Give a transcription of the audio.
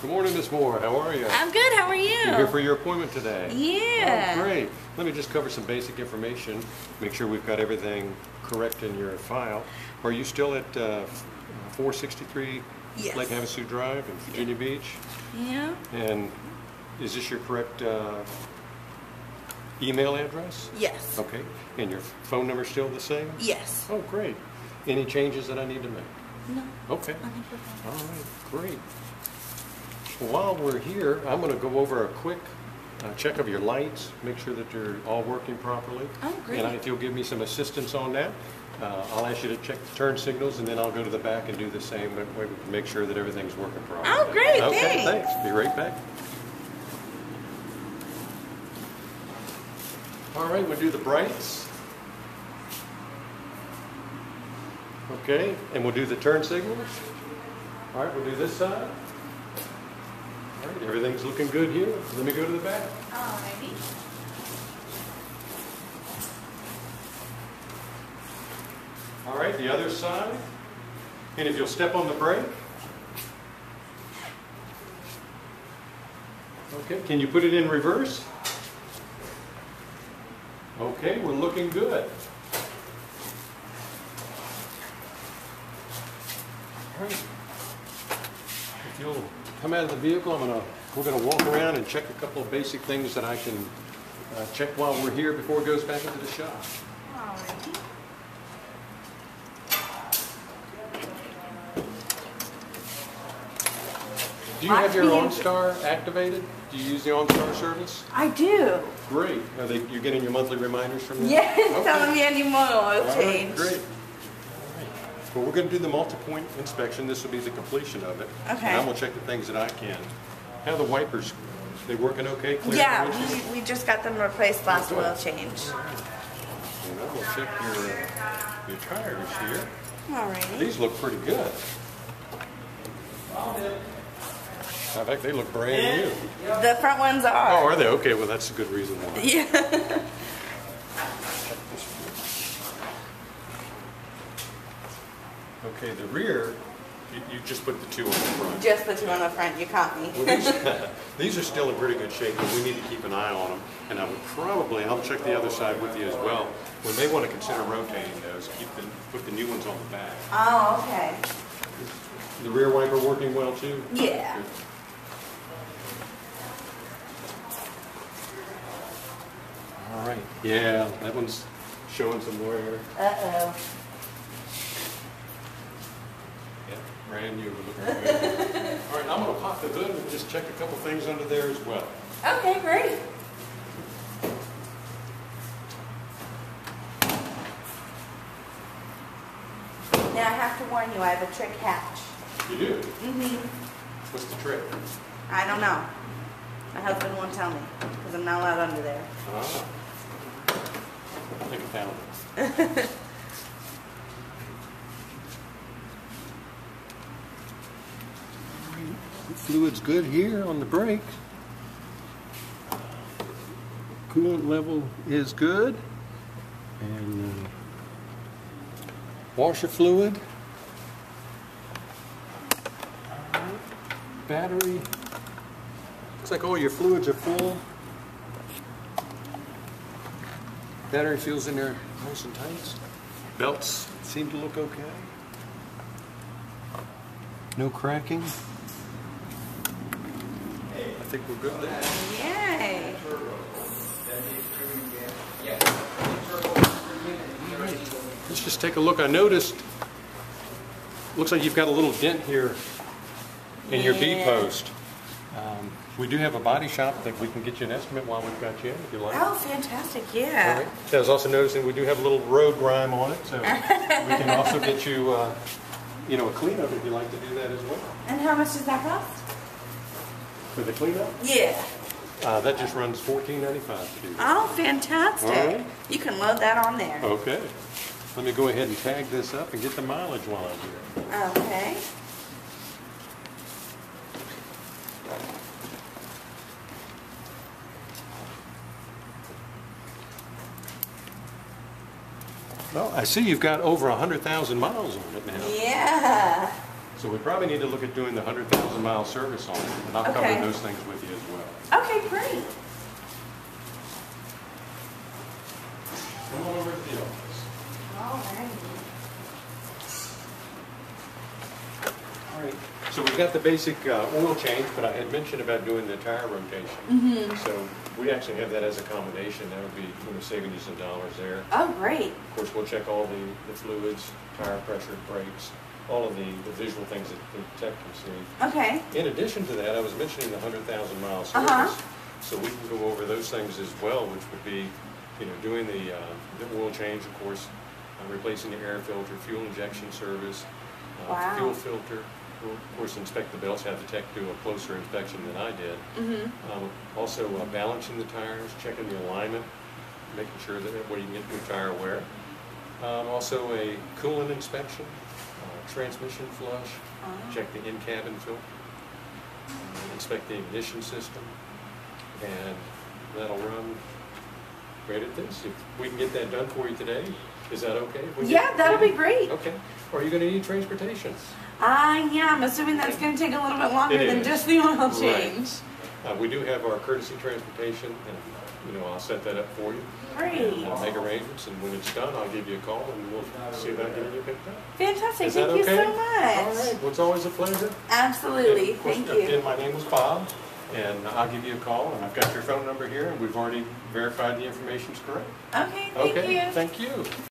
Good morning, Miss Moore. How are you? I'm good. How are you? You're here for your appointment today. Yeah. Oh, great. Let me just cover some basic information. Make sure we've got everything correct in your file. Are you still at uh, 463 Yes. Lake Havasu Drive in Virginia Beach? Yeah. And is this your correct uh, email address? Yes. Okay. And your phone number still the same? Yes. Oh, great. Any changes that I need to make? No. Okay. I think we're fine. All right, great. While we're here, I'm going to go over a quick uh, check of your lights, make sure that they're all working properly. Oh, great. And if you'll give me some assistance on that, uh, I'll ask you to check the turn signals, and then I'll go to the back and do the same, way we can make sure that everything's working properly. Oh, great, Okay, thanks. thanks. Be right back. All right, we'll do the brights. Okay, and we'll do the turn signals. All right, we'll do this side. Everything's looking good here. Let me go to the back. Alrighty. All right, the other side. And if you'll step on the brake. Okay, can you put it in reverse? Okay, we're looking good. All right. If you'll come out of the vehicle, I'm gonna, we're gonna walk around and check a couple of basic things that I can uh, check while we're here before it goes back into the shop. Alrighty. Do you have your. OnStar activated? Do you use the OnStar service? I do. Great. Are they, you're getting your monthly reminders from them? Yes, Okay. telling me any more oil right, change. great. All right. Well, we're going to do the multi-point inspection. This will be the completion of it. Okay. And I'm going to check the things that I can. How the wipers? They working okay? Clear Yeah, we, we just got them replaced last oil change. Going to check your, your tires here. Alrighty. These look pretty good. In fact, they look brand new. The front ones are. Oh, are. are they? Okay, well, that's a good reason why. Yeah. Okay, the rear, you, you just put the two on the front. Just the two on the front. You caught me. Well, these, these are still in pretty good shape, but we need to keep an eye on them. And I would probably, I'll check the other side with you as well. We may want to consider rotating those, keep the, put the new ones on the back. Oh, okay. The rear wiper working well too? Yeah. Good. All right, yeah, that one's showing some wear. Uh-oh. Yeah, brand new, looking good. All right, I'm gonna pop the hood and just check a couple things under there as well. Okay, great. Now I have to warn you, I have a trick hatch. You do? Mm-hmm. What's the trick? I don't know. My husband won't tell me because I'm not allowed under there. Ah. I think I found it. Fluid's good here on the brake. Coolant level is good. And uh, washer fluid. Battery. Looks like all your fluids are full. Battery feels in there nice and tight. Belts seem to look okay. No cracking. I think we're good there. Yay! Let's just take a look. I noticed, looks like you've got a little dent here in your B post. Um, We do have a body shop that we can get you an estimate while we've got you in, if you like. Oh, fantastic, yeah. right. I was also noticing we do have a little road grime on it, so we can also get you, uh, you know, a cleanup if you like to do that as well. And how much does that cost? For the cleanup, Yeah. uh, that just runs fourteen ninety-five to do that. Oh, fantastic. Right. You can load that on there. Okay. Let me go ahead and tag this up and get the mileage while I'm here. Okay. Well, I see you've got over a hundred thousand miles on it now. Yeah. So we probably need to look at doing the 100,000 mile service on it, and I'll cover Okay. those things with you as well. Okay, great. Come on over to the office. All right, so we've got the basic uh, oil change, but I had mentioned about doing the tire rotation. Mm-hmm. So we actually have that as a combination, that would be, you know, saving you some dollars there. Oh, great. Of course, we'll check all the, the fluids, tire pressure, brakes, all of the, the visual things that the tech can see. Okay. In addition to that, I was mentioning the hundred thousand mile service. So we can go over those things as well, which would be, you know, doing the, uh, the oil change, of course, uh, replacing the air filter, fuel injection service, uh, Wow. fuel filter. We'll, of course, inspect the belts, have the tech do a closer inspection than I did. Mm-hmm. Um, Also uh, balancing the tires, checking the alignment, making sure that everybody can get new tire wear. Um, Also a coolant inspection, uh, transmission flush, Oh. check the in-cabin filter, uh, inspect the ignition system, and that'll run right at this. If we can get that done for you today, is that okay? if we get- Yeah, that'll be great. Okay. Are you gonna need transportation? Uh, yeah, I'm assuming that's going to take a little bit longer It than is. just the oil Right. change. Uh, We do have our courtesy transportation, and, you know, I'll set that up for you. Great. I'll make arrangements, and when it's done, I'll give you a call, and we'll see about getting you picked up. Fantastic. Is that Thank you okay? so much. All right, well, it's always a pleasure. Absolutely. And course, Thank Again, you. my name is Bob, and I'll give you a call, and I've got your phone number here, and we've already verified the information's correct. Okay, thank Okay, you. thank you.